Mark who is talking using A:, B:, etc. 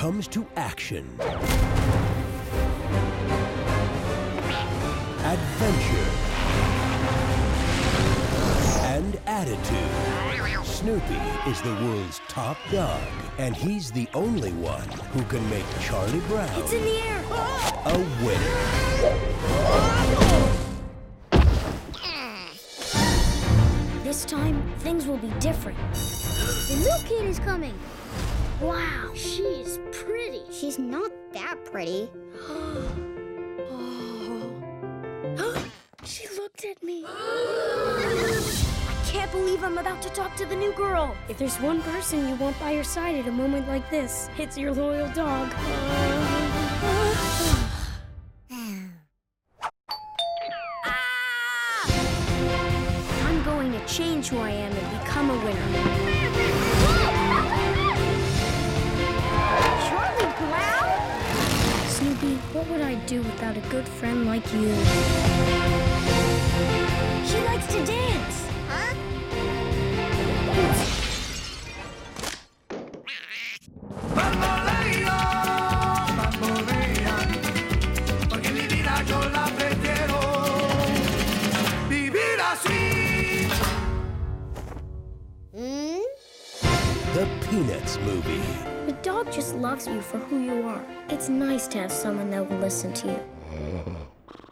A: comes to action, adventure, and attitude. Snoopy is the world's top dog, and he's the only one who can make Charlie Brown
B: It's in the air.
A: a winner.
B: This time, things will be different. The new kid is coming. Wow, she is.
C: She's that pretty.
B: She looked at me. I can't believe I'm about to talk to the new girl.
D: If there's one person you want by your side at a moment like this, it's your loyal dog.
B: I'm going to change who I am and become a winner.
D: Do without a good friend like you?
B: She likes to dance.
C: Huh?
E: Bamboleo, bambolea, porque mi vida yo la prefiero vivir así.
C: Hmm?
A: The Peanuts Movie.
D: Dog just loves you for who you are. It's nice to have someone that will listen to you.